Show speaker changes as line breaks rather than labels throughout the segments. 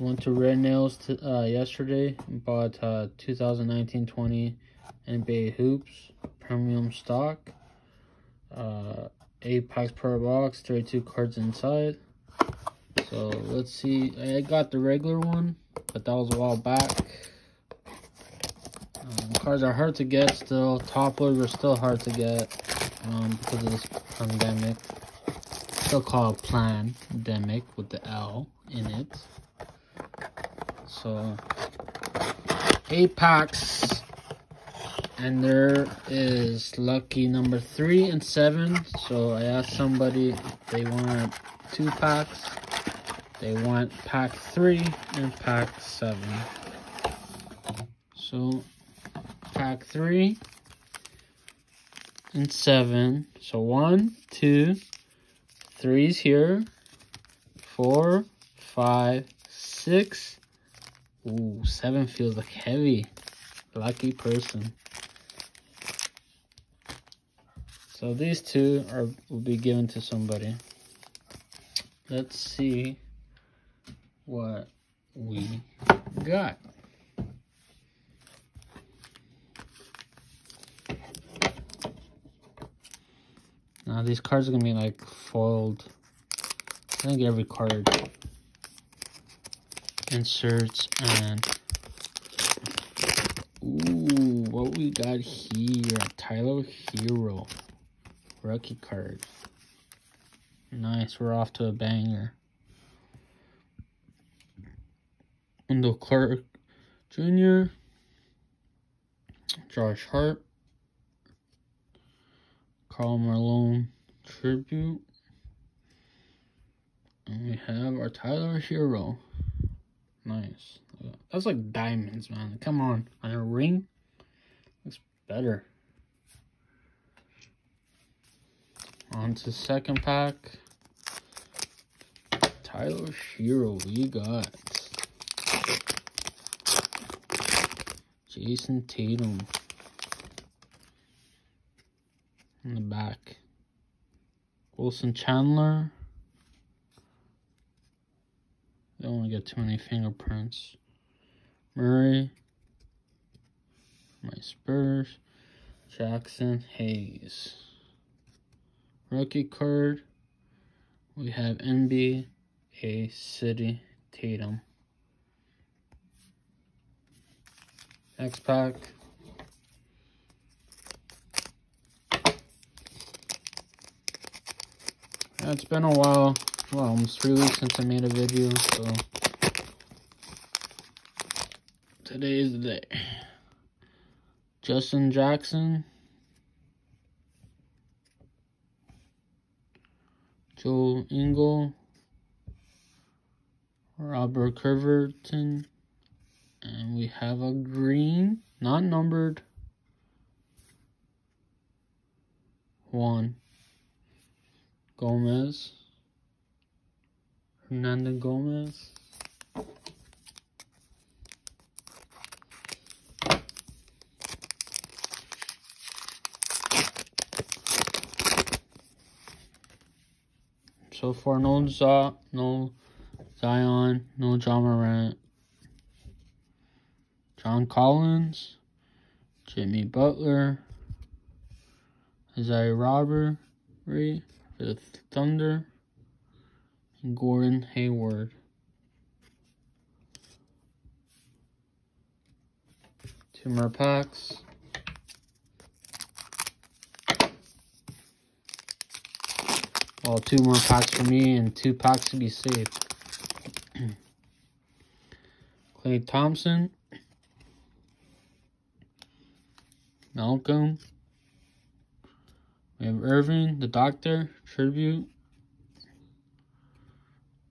Went to Red Nails uh, yesterday and bought uh, 2019-20 NBA Hoops Premium Stock. Uh, 8 packs per box, 32 cards inside. So let's see. I got the regular one, but that was a while back. Um, cards are hard to get still. Top loaders are still hard to get um, because of this pandemic. Still called pandemic with the L in it. So, eight packs. And there is lucky number three and seven. So I asked somebody they want two packs. They want pack three and pack seven. So pack three and seven. So one, two, three's here. Four, five, six, Ooh, seven feels like heavy. Lucky person. So these two are will be given to somebody. Let's see what we got. Now these cards are gonna be like foiled. I think every card inserts and ooh what we got here? Tyler Herro rookie card. Nice we're off to a banger. Wendell Clark Jr. Josh Hart Karl Malone tribute. And we have our Tyler Herro Nice. That's like diamonds, man. Come on. On a ring? Looks better. On to second pack. Tyler Herro, we got. Jayson Tatum. In the back. Wilson Chandler. They only get too many fingerprints. Murray. My Spurs. Jaxson Hayes. Rookie card. We have NBA City Tatum. Next pack. It's been a while well, almost three weeks since I made a video, so. Today is the day. Justin Jackson, Joe Ingles, Robert Covington, and we have a green, not numbered, one, Gomez. Hernangomez. So far, no Z no Zion, no Ja Morant, John Collins, Jimmy Butler, Isaiah Robert, for the Thunder. Gordon Hayward. Two more packs. Well, two more packs for me and two packs to be safe. Klay Thompson. Malcolm. We have Irving, the Doctor, Tribute.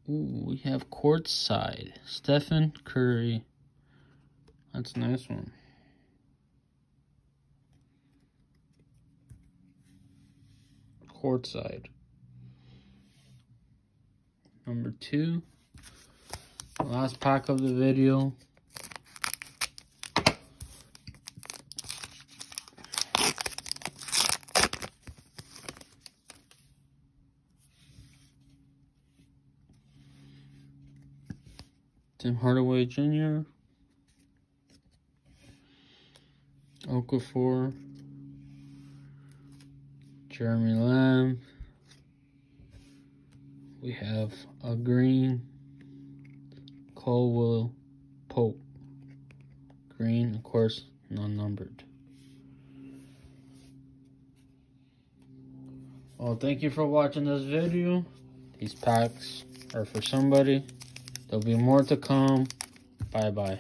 Ooh, we have courtside. Stephen Curry. That's a nice one. Courtside. Number two. Last pack of the video. Tim Hardaway Jr., Okafor, Jeremy Lamb. We have a green Caldwell Pope. Green, of course, non-numbered. Well, thank you for watching this video. These packs are for somebody. There'll be more to come. Bye-bye.